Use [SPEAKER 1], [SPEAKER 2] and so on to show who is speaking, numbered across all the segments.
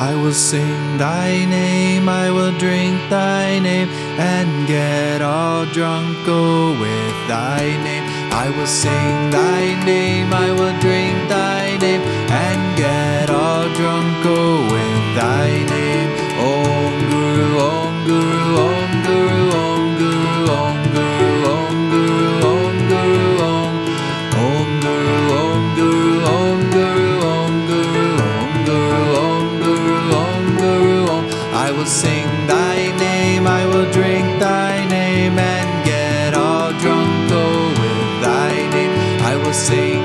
[SPEAKER 1] I will sing thy name, I will drink thy name, and get all drunk oh, with thy name. I will sing thy name, I will drink thy name, and get all drunk oh, with thy name. see.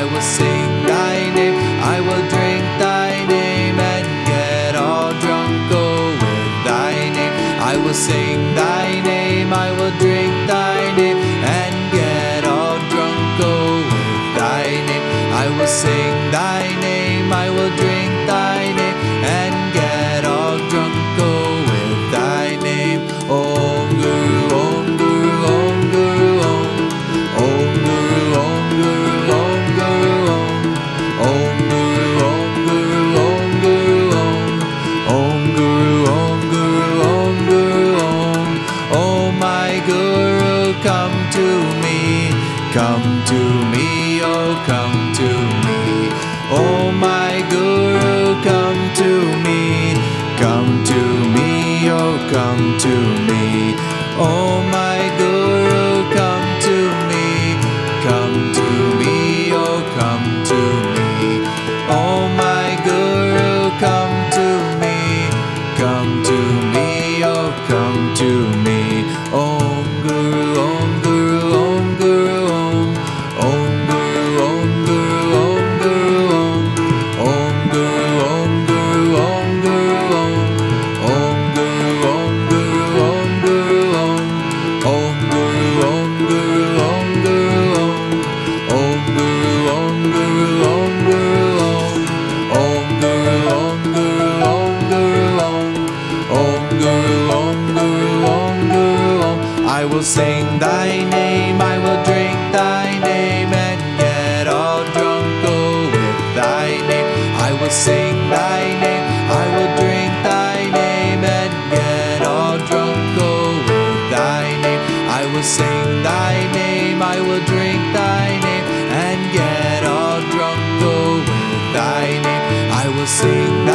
[SPEAKER 1] I will sing thy name, I will drink thy name and get all drunk, oh, with thy name. I will sing thy name, I will drink thy name and get all drunk, oh, with thy name. I will sing thy name. to me. Oh my Guru, come to me. Come to me, oh come to me. Oh sing thy name, I will drink thy name and get all drunk, oh, with thy name. I will sing thy name, I will drink thy name and get all drunk, oh, with thy name. I will sing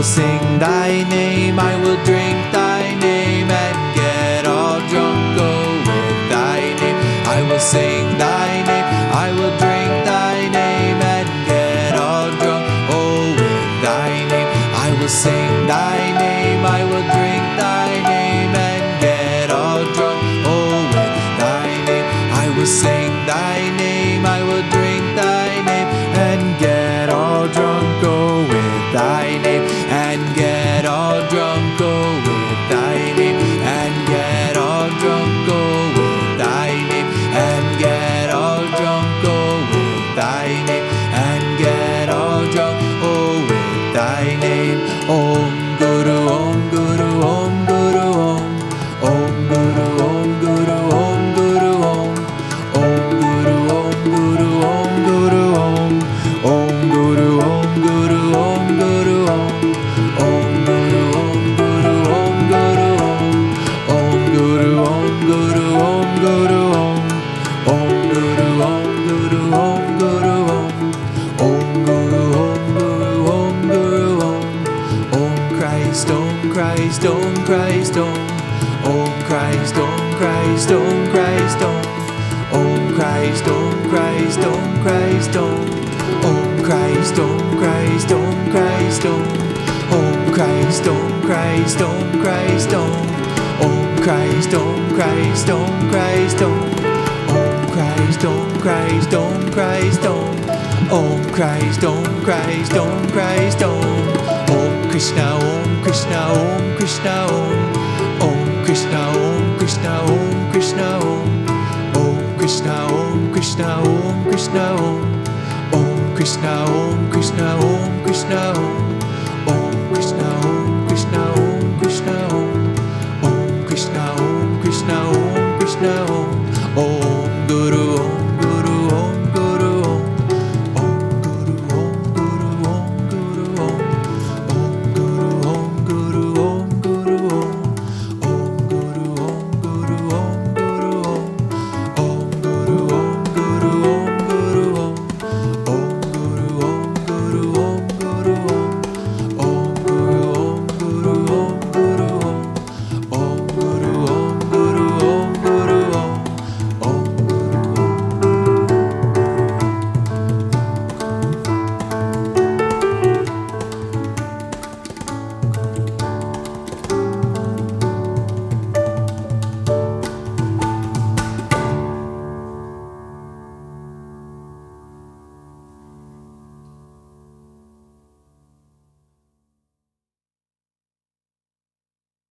[SPEAKER 1] will sing thy name, I will drink thy name and get all drunk, oh, with thy name. I will sing thy name, I will drink thy name and get all drunk, oh, with thy name. I will sing thy all Christ, Om Christ, Om. Om Christ, Oh, Christ, Om Christ, Om. Om Christ, Om Christ, Oh, Christ, Om. Om Christ, Om Christ, Om Christ, Om. Oh, Christ, Om Christ, Om Christ, Om. Om Christ, Oh, Christ, Om Christ, Om. Om Christ, Om Christ, Oh, Christ, Om. Om Christ, Om Christ, Om Christ, Om. Om Krishna, Om Krishna, Om Krishna, Om. Om Krishna, Om Krishna, Om Krishna, Om. Om Krishna, Om Krishna, Om Krishna, Om. Om Krishna, Om Krishna, Om Krishna, Om.